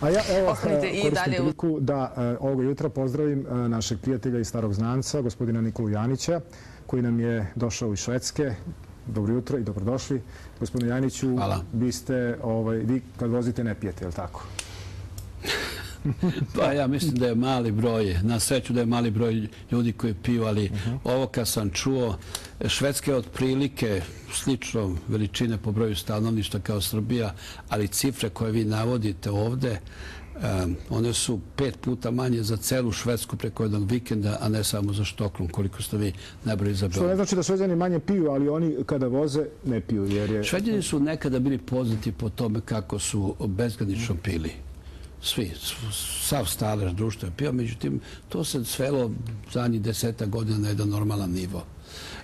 A ja evo, koristim priliku da ovoga jutra pozdravim našeg prijatelja i starog znanca, gospodina Nikolu Janića, koji nam je došao iz Švedske. Dobro jutro i dobrodošli. Gospodine Janiću, vi ste, ovaj, vi kad vozite ne pijete, je li tako? Pa ja mislim da je mali broj, na sreću da je mali broj ljudi koji piju, ali ovo kad sam čuo, Švedska je od prilike slično veličine po broju stanovništa kao Srbija, ali cifre koje vi navodite ovde, one su pet puta manje za celu Švedsku preko jednog vikenda, a ne samo za Štoklom, koliko ste vi najbolji zabrali. Što ne znači da Švedjani manje piju, ali oni kada voze ne piju. Švedjani su nekada bili poznati po tome kako su bezgranično pili svi, sav stalež društva je pio, međutim, to se svelo zadnjih deseta godina na jedan normalan nivo.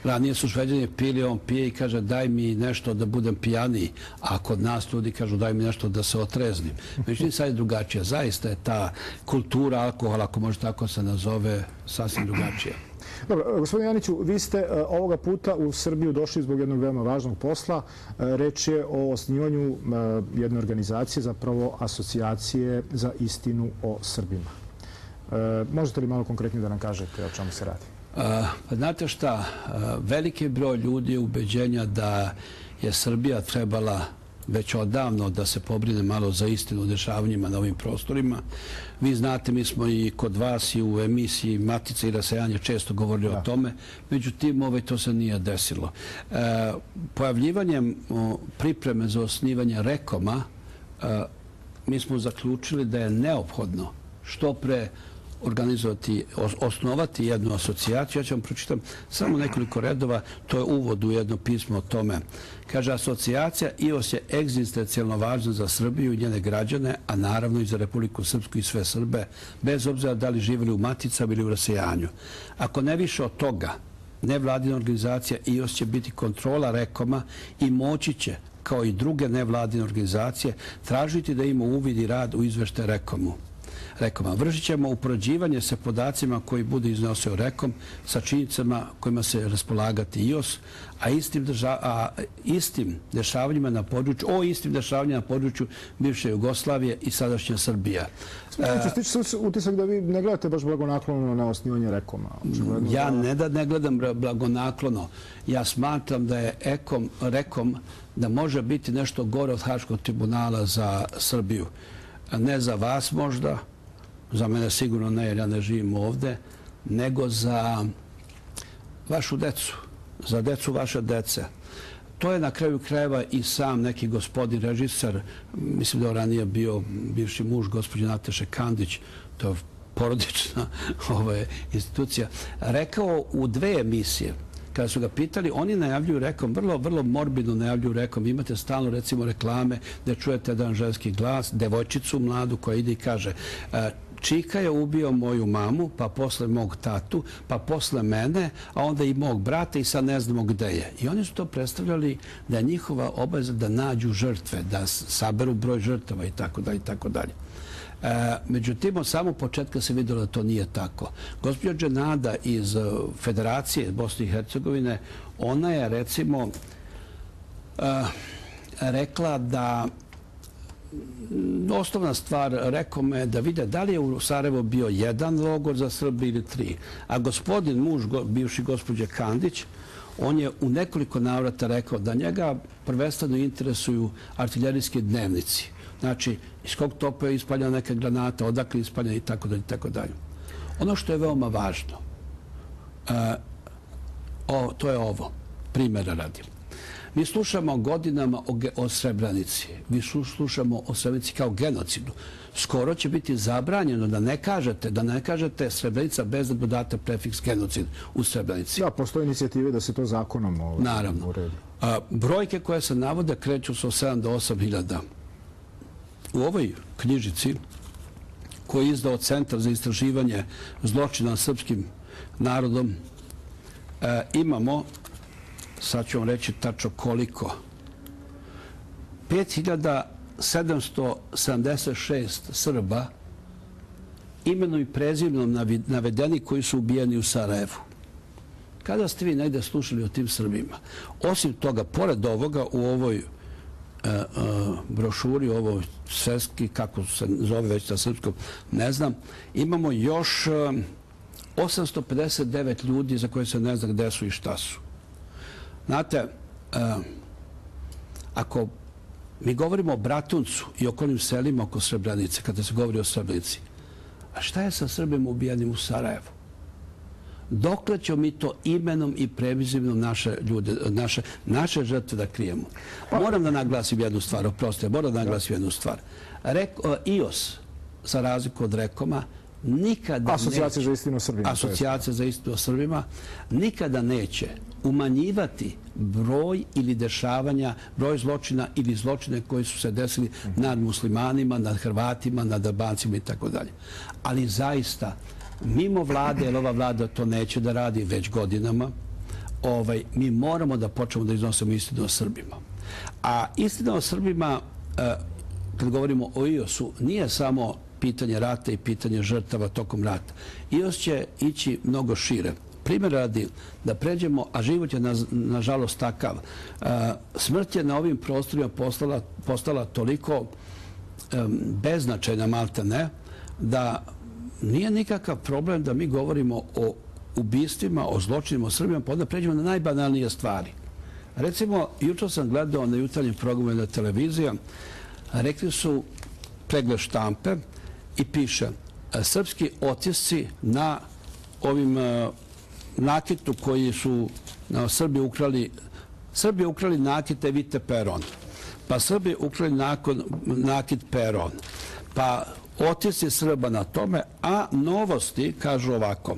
Ranije su šveđani pili, on pije i kaže daj mi nešto da budem pijaniji, a kod nas ljudi kažu daj mi nešto da se otreznim. Međutim, sad je drugačija. Zaista je ta kultura alkohola, ako može tako se nazove, sasvim drugačija. Dobro, gospodin Janiću, vi ste e, ovoga puta u Srbiju došli zbog jednog veoma važnog posla. E, reč je o osnivanju e, jedne organizacije, zapravo asocijacije za istinu o Srbima. Možete li malo konkretnije da nam kažete o čemu se radi? Pa znate šta, veliki broj ljudi je ubeđenja da je Srbija trebala već odavno da se pobrine malo za istinu dešavanjima na ovim prostorima. Vi znate, mi smo i kod vas i u emisiji Matica i Rasajanje često govorili o tome, međutim, ovaj to se nije desilo. E, pojavljivanjem pripreme za osnivanje rekoma, e, mi smo zaključili da je neophodno što pre organizovati, osnovati jednu asocijaciju. Ja ću vam pročitam samo nekoliko redova. To je uvod u jedno pismo o tome. Kaže, asocijacija IOS je egzistencijalno važna za Srbiju i njene građane, a naravno i za Republiku Srpsku i sve Srbe, bez obzira da li živjeli u Maticama ili u Rasejanju. Ako ne više od toga, nevladina organizacija IOS će biti kontrola rekoma i moći će kao i druge nevladine organizacije, tražiti da ima uvid i rad u izvešte rekomu. Rekom. Vršit ćemo uporađivanje sa podacima koji bude iznosio Rekom, sa činjicama kojima se raspolagati IOS, a istim dešavanjima na području, o istim dešavanjima na području bivše Jugoslavije i sadašnja Srbija. Stiče se utisak da vi ne gledate baš blagonaklono na osnivanje Rekoma? Ja ne da ne gledam blagonaklono. Ja smatram da je Rekom da može biti nešto gore od Haškog tribunala za Srbiju. Ne za vas možda, za mene sigurno ne jer ja ne živim ovde, nego za vašu decu, za decu vaše dece. To je na kraju krajeva i sam neki gospodin režisar, mislim da je ranije bio bivši muž gospođe Nateše Kandić, to je porodična ovaj, institucija, rekao u dve emisije, kada su ga pitali, oni najavljuju rekom, vrlo, vrlo morbidno najavljuju rekom, imate stalno recimo reklame da čujete jedan ženski glas, devojčicu mladu koja ide i kaže e, Čika je ubio moju mamu, pa posle mog tatu, pa posle mene, a onda i mog brata i sad ne znamo gde je. I oni su to predstavljali da je njihova obaveza da nađu žrtve, da saberu broj žrtava i tako dalje i tako dalje. E, međutim, od samog početka se vidjelo da to nije tako. Gospodin Dženada iz eh, Federacije Bosne i Hercegovine, ona je recimo e, rekla da mm, osnovna stvar rekao me da vide da li je u Sarajevo bio jedan logor za Srbi ili tri. A gospodin, muž, bivši gospođe Kandić, on je u nekoliko navrata rekao da njega prvenstveno interesuju artiljerijski dnevnici. Znači, iz kog topa je ispaljena neka granata, odakle je ispaljena i tako dalje. Tako dalje. Ono što je veoma važno, e, to je ovo, primjera radim. Mi slušamo godinama o Srebranici. Mi slušamo o Srebranici kao genocidu. Skoro će biti zabranjeno da ne kažete da ne kažete Srebrenica bez da dodate prefiks genocid u Srebranici. Da, postoje inicijative da se to zakonom uredi. Naravno. Brojke koje se navode kreću su 7 do 8 hiljada. U ovoj knjižici koji je izdao Centar za istraživanje zločina srpskim narodom e, imamo sad ću vam reći tačno koliko, 5776 Srba imenom i prezimnom navedeni koji su ubijeni u Sarajevu. Kada ste vi negde slušali o tim Srbima? Osim toga, pored ovoga, u ovoj E, e, brošuri, ovo sveski, kako se zove već na srpskom, ne znam, imamo još e, 859 ljudi za koje se ne zna gde su i šta su. Znate, ako mi govorimo o Bratuncu i okolim selima oko Srebrenice, kada se govori o Srebrenici, a šta je sa Srbima ubijenim u Sarajevu? Dokle ćemo mi to imenom i previzivnom naše ljude, naše, naše žrtve da krijemo? Moram da naglasim jednu stvar, oprostite, moram da naglasim jednu stvar. IOS, za razliku od Rekoma, nikada Asocijacija za istinu o Srbima. Asocijacija za istinu o Srbima nikada neće umanjivati broj ili dešavanja, broj zločina ili zločine koji su se desili nad muslimanima, nad Hrvatima, nad Albancima i tako dalje. Ali zaista, mimo vlade, jer ova vlada to neće da radi već godinama, ovaj, mi moramo da počnemo da iznosimo istinu o Srbima. A istina o Srbima, e, kad govorimo o IOS-u, nije samo pitanje rata i pitanje žrtava tokom rata. IOS će ići mnogo šire. Primjer radi da pređemo, a život je nažalost takav. E, smrt je na ovim prostorima postala postala toliko e, beznačajna, malta ne, da nije nikakav problem da mi govorimo o ubistvima, o zločinima, o Srbima, pa onda pređemo na najbanalnije stvari. Recimo, jučer sam gledao na jutarnjem programu na televizija, rekli su pregled štampe i piše e, srpski otisci na ovim e, nakitu koji su na Srbi ukrali Srbi ukrali nakit Evite Peron, pa Srbi ukrali nakit Peron, pa otisci Srba na tome, a novosti kažu ovako.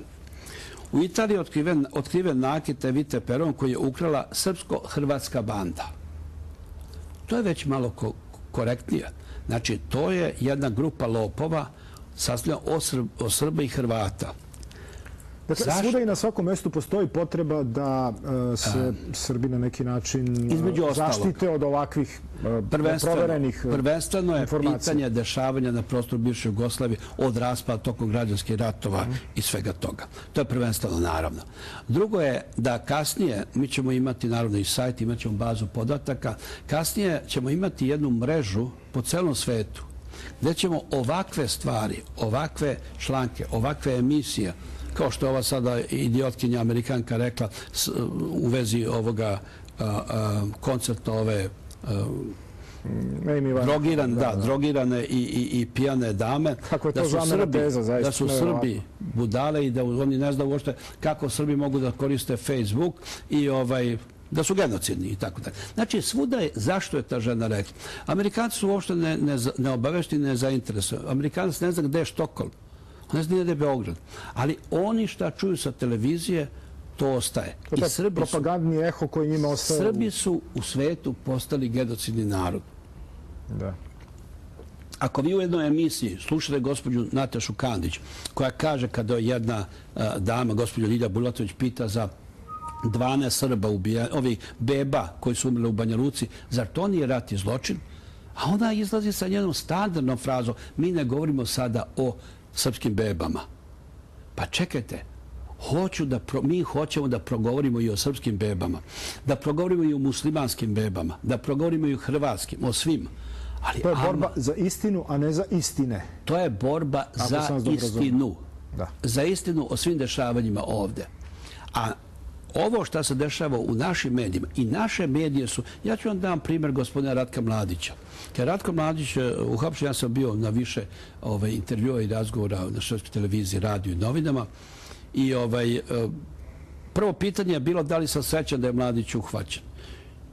U Italiji je otkriven nakit Evite Peron koji je ukrala srpsko-hrvatska banda. To je već malo korektnije. Znači, to je jedna grupa lopova sastavljena o Srba i Hrvata. Dakle, svuda i na svakom mjestu postoji potreba da e, se Srbi na neki način e, zaštite od ovakvih e, proverenih Prvenstveno je pitanje dešavanja na prostoru bivše Jugoslavije od raspada tokom građanskih ratova i svega toga. To je prvenstveno, naravno. Drugo je da kasnije, mi ćemo imati naravno i sajt, imat ćemo bazu podataka, kasnije ćemo imati jednu mrežu po celom svetu gdje ćemo ovakve stvari, ovakve članke, ovakve emisije, kao što je ova sada idiotkinja amerikanka rekla u vezi ovoga koncerta ove drogirane, da, drogirane i pijane dame. Kako je to zamena teza, zaista? Da su Srbi budale i da oni ne znaju uopšte kako Srbi mogu da koriste Facebook i ovaj da su genocidni i tako tako. Znači, svuda je, zašto je ta žena rekla? Amerikanci su uopšte neobavešti, nezainteresuju. Amerikanci ne zna gde je Štokol ne zna gdje je Beograd. Ali oni šta čuju sa televizije, to ostaje. To je propagandni eho koji njima ostaje. Srbi su u svetu postali genocidni narod. Da. Ako vi u jednoj emisiji slušate gospođu Natašu Kandić, koja kaže kada jedna dama, gospođa Lilja Bulatović, pita za 12 Srba, ovih beba koji su umrli u Banja Luci, zar to nije rat i zločin? A ona izlazi sa njenom standardnom frazom. Mi ne govorimo sada o srpskim bebama. Pa čekajte, hoću da mi hoćemo da progovorimo i o srpskim bebama, da progovorimo i o muslimanskim bebama, da progovorimo i o hrvatskim, o svim. Ali, to je borba za istinu, a ne za istine. To je borba za istinu. Da. Za istinu o svim dešavanjima ovde. A ovo što se dešava u našim medijima i naše medije su... Ja ću vam dam primjer gospodina Ratka Mladića. Kad Ratko Mladić e, uhapšen, ja sam bio na više ovaj, intervjua i razgovora na švedskoj televiziji, radiju i novinama. I ovaj, e, prvo pitanje je bilo da li sam srećan da je Mladić uhvaćen.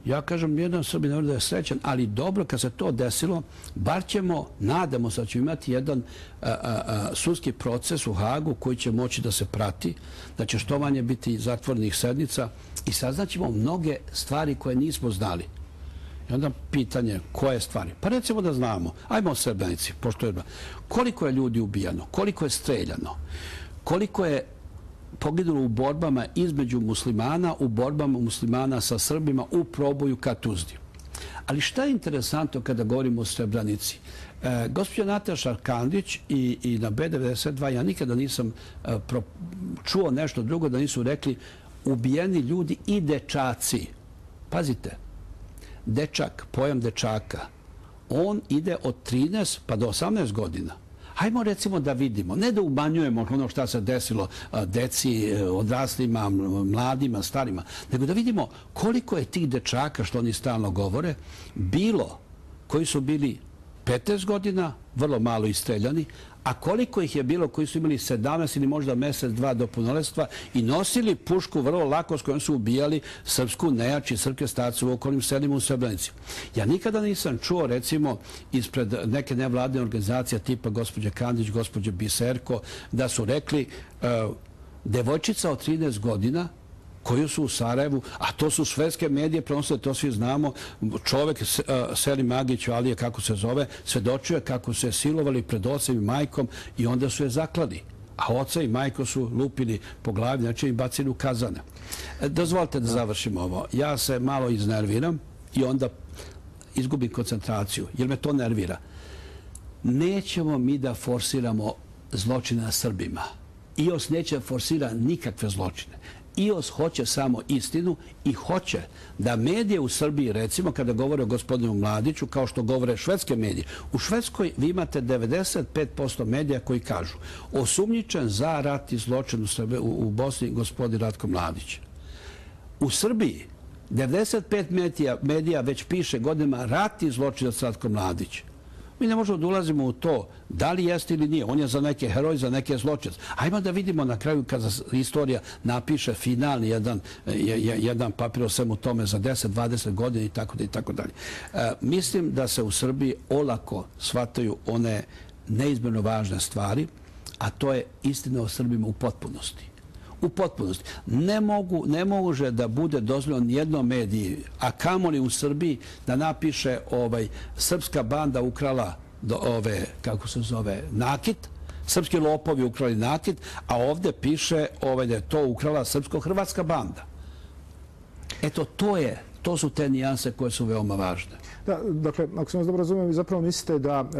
Ja kažem, jedan sobi ne da je srećan, ali dobro, kad se to desilo, bar ćemo, nadamo se da ćemo imati jedan sudski proces u Hagu koji će moći da se prati, da će što manje biti zatvornih sednica i saznaćemo mnoge stvari koje nismo znali. I onda pitanje, koje stvari? Pa recimo da znamo, ajmo o Srebrenici, pošto je koliko je ljudi ubijano, koliko je streljano, koliko je poginulo u borbama između muslimana, u borbama muslimana sa Srbima u proboju ka Tuzdi. Ali šta je interesantno kada govorimo o Srebranici? E, Gospodin Nataša Kandić i, i na B92 ja nikada nisam e, pro, čuo nešto drugo da nisu rekli ubijeni ljudi i dečaci. Pazite, dečak, pojam dečaka, on ide od 13 pa do 18 godina. Hajmo recimo da vidimo, ne da umanjujemo ono šta se desilo deci, e, odraslima, mladima, starima, nego da vidimo koliko je tih dečaka, što oni stalno govore, bilo koji su bili 15 godina, vrlo malo istreljani, a koliko ih je bilo koji su imali 17 ili možda mesec, dva do punoletstva i nosili pušku vrlo lako s kojom su ubijali srpsku nejači srke starce u okolnim selima u Srebrenici. Ja nikada nisam čuo, recimo, ispred neke nevladne organizacije tipa gospođe Kandić, gospođe Biserko, da su rekli uh, devojčica od 13 godina koju su u Sarajevu, a to su švedske medije, prenosno to svi znamo, čovek e, Seli Magić, ali je kako se zove, svedočuje kako se silovali pred ocem i majkom i onda su je zakladi. A oca i majko su lupili po glavi, znači i bacili u kazane. E, dozvolite da završimo ovo. Ja se malo iznerviram i onda izgubim koncentraciju, jer me to nervira. Nećemo mi da forsiramo zločine na Srbima. IOS neće forsira nikakve zločine. IOS hoće samo istinu i hoće da medije u Srbiji, recimo kada govore o gospodinu Mladiću, kao što govore švedske medije, u Švedskoj vi imate 95% medija koji kažu osumnjičen za rat i zločin u Bosni gospodin Ratko Mladić. U Srbiji 95 medija već piše godinama rat i zločin za Ratko Mladić. Mi ne možemo da ulazimo u to da li jeste ili nije. On je za neke heroj, za neke zločest. Ajmo da vidimo na kraju kada istorija napiše finalni jedan, jedan papir o svemu tome za 10-20 godina i tako da i tako dalje. E, mislim da se u Srbiji olako shvataju one neizmjerno važne stvari, a to je istina o Srbima u potpunosti u potpunosti. Ne mogu, ne može da bude dozvoljeno nijedno mediji, a kamoli u Srbiji, da napiše ovaj srpska banda ukrala do ove, kako se zove, nakit, srpski lopovi ukrali nakit, a ovdje piše ovaj, da je to ukrala srpsko-hrvatska banda. Eto, to je, to su te nijanse koje su veoma važne. Da, dakle, ako sam vas dobro razumijem, vi zapravo mislite da e,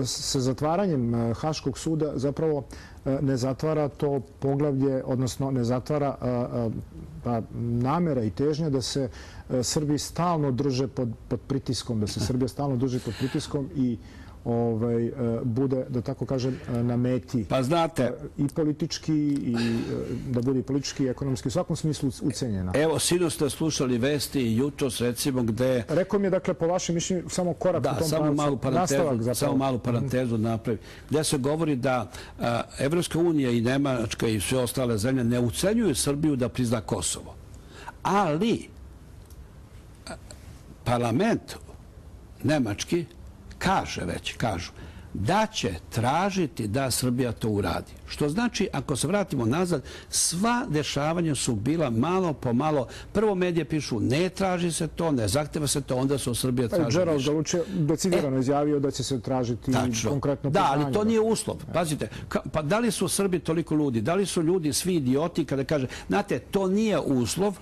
e zatvaranjem e, Haškog suda zapravo E, ne zatvara to poglavlje, odnosno ne zatvara e, e, pa, namera i težnja da se Srbi stalno drže pod, pod pritiskom, da se Srbija stalno drže pod pritiskom i ovaj, e, bude, da tako kažem, e, na meti. Pa znate... E, I politički, i da bude i politički i ekonomski, u svakom smislu ucenjena. Evo, sinu ste slušali vesti i jutro, recimo, gde... Rekao mi je, dakle, po vašem mišljenju, samo korak u tom pravcu. samo malu parantezu, samo malu parantezu napravi. Gde se govori da Evropska unija i Nemačka i sve ostale zemlje ne ucenjuju Srbiju da prizna Kosovo. Ali parlament Nemački kaže već, kažu, da će tražiti da Srbija to uradi. Što znači, ako se vratimo nazad, sva dešavanja su bila malo po malo. Prvo medije pišu, ne traži se to, ne zahteva se to, onda su Srbija pa traži Gerald Galuče decidirano e, izjavio da će se tražiti konkretno Da, ali to nije uslov. Pazite, pa da li su Srbi toliko ljudi? Da li su ljudi svi idioti kada kaže, znate, to nije uslov,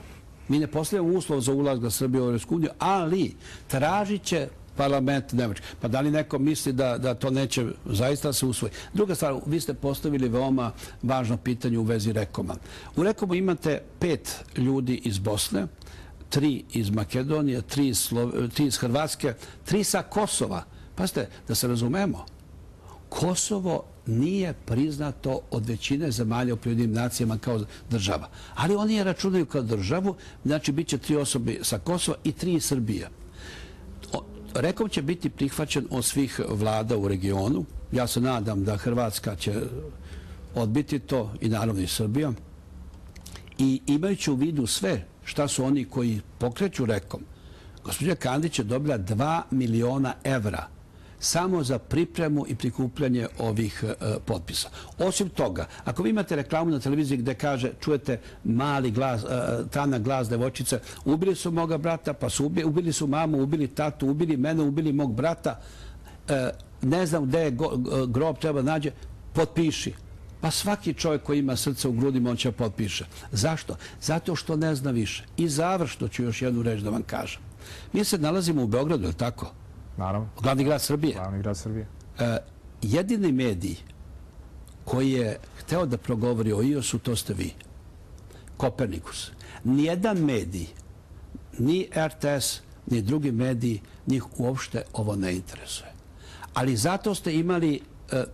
mi ne postavljamo uslov za ulaz za Srbiju u Evropsku uniju, ali tražit će parlament Nemačke. Pa da li neko misli da, da to neće zaista se usvoji? Druga stvar, vi ste postavili veoma važno pitanje u vezi Rekoma. U Rekomu imate pet ljudi iz Bosne, tri iz Makedonije, tri iz, tri iz Hrvatske, tri sa Kosova. Pazite, da se razumemo, Kosovo nije priznato od većine zemalja u prijedinim nacijama kao država. Ali oni je računaju kao državu, znači bit će tri osobe sa Kosova i tri iz Srbije. Rekom će biti prihvaćen od svih vlada u regionu. Ja se nadam da Hrvatska će odbiti to i naravno i Srbija. I imajući u vidu sve šta su oni koji pokreću Rekom, gospođa Kandić je dobila 2 miliona evra samo za pripremu i prikupljanje ovih e, potpisa. Osim toga, ako vi imate reklamu na televiziji gde kaže, čujete mali glas, e, tana glas devojčice, ubili su moga brata, pa su ubili, ubili su mamu, ubili tatu, ubili mene, ubili mog brata, e, ne znam gde je e, grob treba nađe, potpiši. Pa svaki čovjek koji ima srce u grudima, on će potpiše. Zašto? Zato što ne zna više. I završno ću još jednu reč da vam kažem. Mi se nalazimo u Beogradu, je li tako? Naravno. Glavni grad Srbije. Glavni grad Srbije. E, jedini medij koji je hteo da progovori o IOS-u, to ste vi. Kopernikus. Nijedan medij, ni RTS, ni drugi mediji, njih uopšte ovo ne interesuje. Ali zato ste imali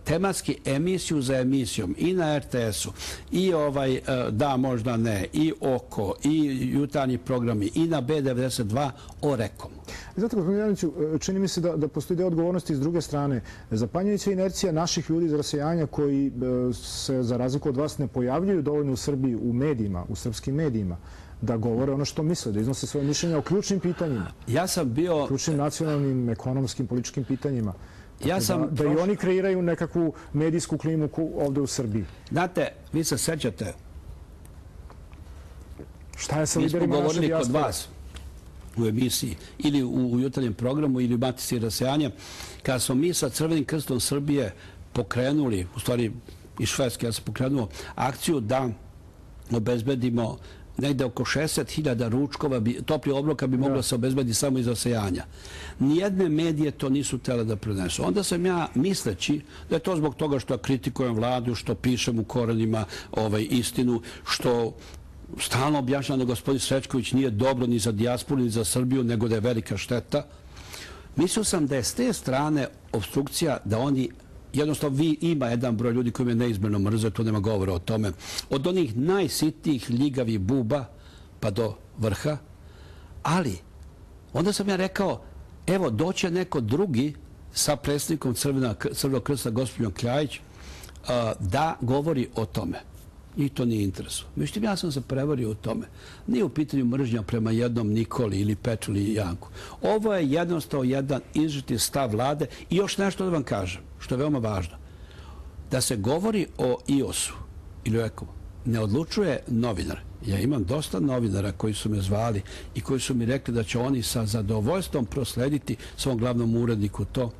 tematski emisiju za emisijom i na RTS-u i ovaj e, da možda ne i oko i jutarnji programi i na B92 o rekom. Zato, gospodin Janiću, e, čini mi se da, da postoji deo odgovornosti s druge strane. Zapanjujuća inercija naših ljudi iz rasejanja koji se za razliku od vas ne pojavljuju dovoljno u Srbiji u medijima, u srpskim medijima da govore ono što misle, da iznose svoje mišljenja o ključnim pitanjima. Ja sam bio... Ključnim nacionalnim, ekonomskim, političkim pitanjima. Ja sam da, i oni kreiraju nekakvu medijsku klimu ovdje u Srbiji. Znate, vi se sećate... Šta je sa liderima naše dijaspore? kod vas u emisiji ili u jutarnjem programu ili u Matici Rasejanja, kada smo mi sa Crvenim krstom Srbije pokrenuli, u stvari iz Švedske ja sam pokrenuo, akciju da obezbedimo negde oko 60.000 ručkova, topli obroka bi mogla se obezbedi samo iz osejanja. Nijedne medije to nisu tele da prenesu. Onda sam ja misleći da je to zbog toga što kritikujem vladu, što pišem u korenima ovaj, istinu, što stalno objašnjam da gospodin Srečković nije dobro ni za dijasporu, ni za Srbiju, nego da je velika šteta. Mislio sam da je s te strane obstrukcija da oni jednostavno vi ima jedan broj ljudi koji me neizmjerno mrze, to nema govora o tome. Od onih najsitijih ljigavih buba pa do vrha. Ali, onda sam ja rekao, evo, doće neko drugi sa predsjednikom Crvenog krsta, gospodinom Kljajić, da govori o tome i to nije interesu. Međutim, ja sam se prevario u tome. Nije u pitanju mržnja prema jednom Nikoli ili Petru ili Janku. Ovo je jednostavno jedan izžiti stav vlade i još nešto da vam kažem, što je veoma važno. Da se govori o IOS-u ili o ne odlučuje novinar. Ja imam dosta novinara koji su me zvali i koji su mi rekli da će oni sa zadovoljstvom proslediti svom glavnom uredniku to.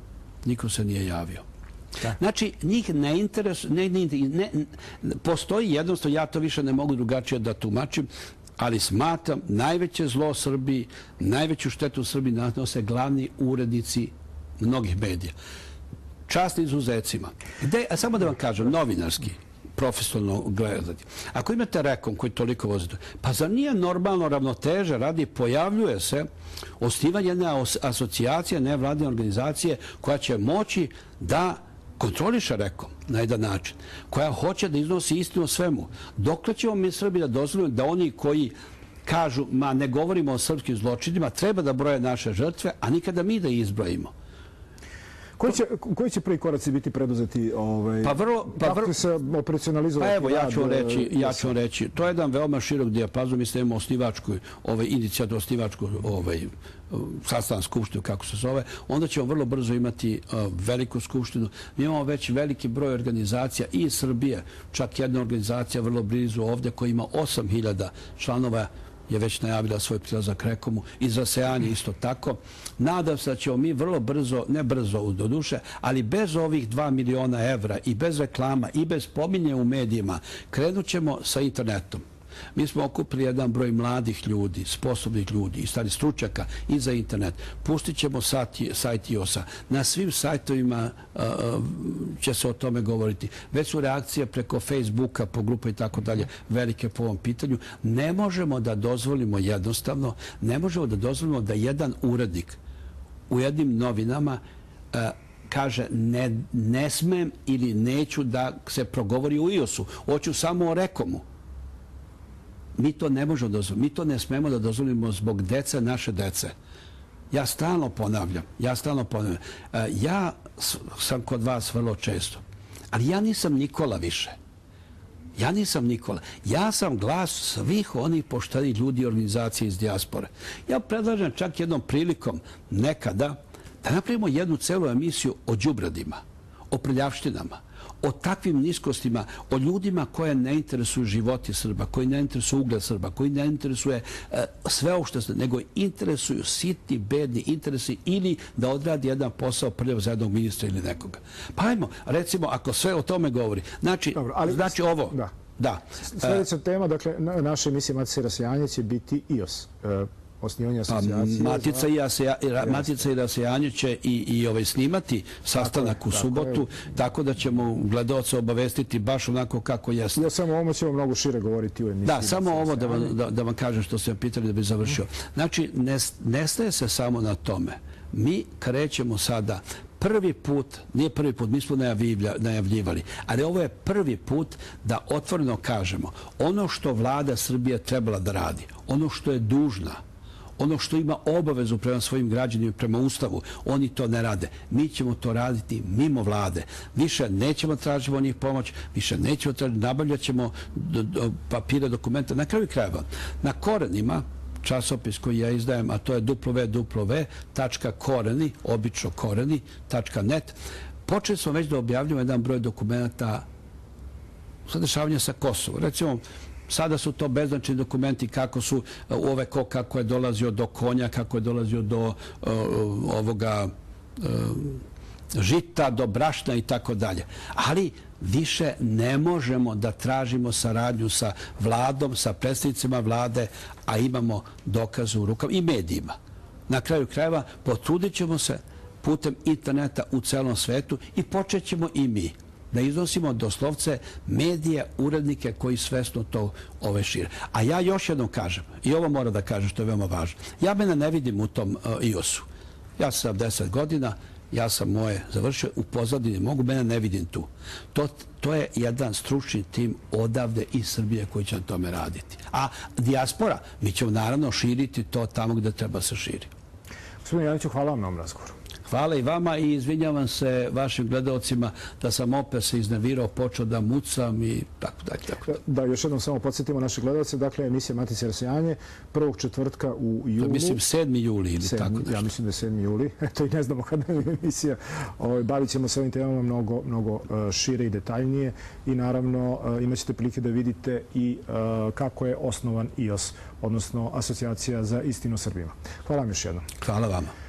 Niko se nije javio. Znači, njih ne interesuje, ne, ne, ne, postoji jednostavno, ja to više ne mogu drugačije da tumačim, ali smatam najveće zlo Srbiji, najveću štetu Srbiji nanose glavni urednici mnogih medija. Častni izuzecima. Gde, a samo da vam kažem, novinarski, profesionalno gledati. Ako imate rekom koji toliko vozite, pa za nije normalno ravnoteže radi, pojavljuje se osnivanje jedne asocijacije, nevladne organizacije koja će moći da kontroliša rekom na jedan način, koja hoće da iznosi istinu o svemu. Dokle ćemo mi Srbi da dozvolimo da oni koji kažu, ma ne govorimo o srpskim zločinima, treba da broje naše žrtve, a nikada mi da izbrojimo. Koji će, koji će prvi koraci biti preduzeti? Ovaj, pa vrlo, pa vrlo, se operacionalizovati? Pa evo, ja ću, reći, ja ću reći. To je jedan veoma širok dijapazon. Mi ste imamo osnivačku, ovaj, inicijatu osnivačku ovaj, sastavan skupštinu, kako se zove. Onda ćemo vrlo brzo imati uh, veliku skupštinu. Mi imamo već veliki broj organizacija i iz Srbije. Čak jedna organizacija vrlo blizu ovdje koja ima 8000 članova je već najavila svoj prilazak rekomu i za sejanje isto tako. Nadam se da ćemo mi vrlo brzo, ne brzo do duše, ali bez ovih 2 miliona evra i bez reklama i bez pominje u medijima krenut ćemo sa internetom. Mi smo okupili jedan broj mladih ljudi, sposobnih ljudi i stari stručaka i za internet. Pustit ćemo sajt IOS-a. Na svim sajtovima će se o tome govoriti. Već su reakcije preko Facebooka, po grupa i tako dalje, velike po ovom pitanju. Ne možemo da dozvolimo jednostavno, ne možemo da dozvolimo da jedan urednik u jednim novinama kaže ne, ne smem ili neću da se progovori u IOS-u. Hoću samo o rekomu mi to ne možemo dozvoliti. Mi to ne smemo da dozvolimo zbog dece naše dece. Ja stalno ponavljam. Ja stalno ponavljam. E, ja sam kod vas vrlo često. Ali ja nisam Nikola više. Ja nisam Nikola. Ja sam glas svih onih poštenih ljudi i organizacije iz dijaspore. Ja predlažem čak jednom prilikom nekada da napravimo jednu celu emisiju o džubradima, o prljavštinama o takvim niskostima, o ljudima koje ne interesuju životi Srba, koji ne interesuju ugled Srba, koji ne interesuje e, sve se, nego interesuju sitni, bedni interesi ili da odradi jedan posao prljav za jednog ministra ili nekoga. Pa ajmo, recimo, ako sve o tome govori, znači, znači ovo, da. Sljedeća tema, dakle, naša emisija Matice Rasijanje će biti IOS. Osnivanja pa, asocijacije. Matica, i Asija, Matica i Rasijanje će i, i ovaj snimati sastanak u subotu, tako da ćemo gledalce obavestiti baš onako kako jeste. Ja samo ovo ćemo mnogo šire govoriti u emisiji. Da, samo ovo da vam, da, da vam kažem što ste pitali da bi završio. Znači, nestaje se samo na tome. Mi krećemo sada prvi put, nije prvi put, mi smo najavljivali, ali ovo je prvi put da otvoreno kažemo ono što vlada Srbije trebala da radi, ono što je dužna, ono što ima obavezu prema svojim građanima, prema Ustavu, oni to ne rade. Mi ćemo to raditi mimo vlade. Više nećemo tražiti od njih pomoć, više nećemo tražiti, nabavljat ćemo papire, dokumenta. Na kraju krajeva, na korenima, časopis koji ja izdajem, a to je www.koreni, obično koreni.net, počeli smo već da objavljamo jedan broj dokumenta sa dešavanja sa Kosovo. Recimo, sada su to beznačni dokumenti kako su eh, ove ko, kako je dolazio do konja, kako je dolazio do eh, ovoga eh, žita, do brašna i tako dalje. Ali više ne možemo da tražimo saradnju sa vladom, sa predstavnicima vlade, a imamo dokaze u rukama i medijima. Na kraju krajeva potrudit ćemo se putem interneta u celom svetu i počet ćemo i mi da iznosimo doslovce medije, urednike koji svesno to ove šire. A ja još jednom kažem, i ovo mora da kažem što je veoma važno, ja mene ne vidim u tom uh, IOS-u. Ja sam 10 godina, ja sam moje završio u pozadini, mogu, mene ne vidim tu. To, to je jedan stručni tim odavde iz Srbije koji će na tome raditi. A dijaspora, mi ćemo naravno širiti to tamo gde treba se širi. Gospodin Janiću, hvala vam na ovom razgovoru. Hvala i vama i izvinjavam se vašim gledalcima da sam opet se iznevirao, počeo da mucam i tako dalje. Tako. Da, još jednom samo podsjetimo naše gledalce. Dakle, emisija Matice Rasijanje prvog četvrtka u julu. Mislim 7. juli ili tako nešto. Ja mislim da je 7. juli. Eto i ne znamo kada je emisija. Ovaj, bavit ćemo se ovim temama mnogo, mnogo e, šire i detaljnije i naravno e, imat ćete prilike da vidite i e, kako je osnovan IOS, odnosno Asocijacija za istinu Srbima. Hvala vam još jednom. Hvala vama.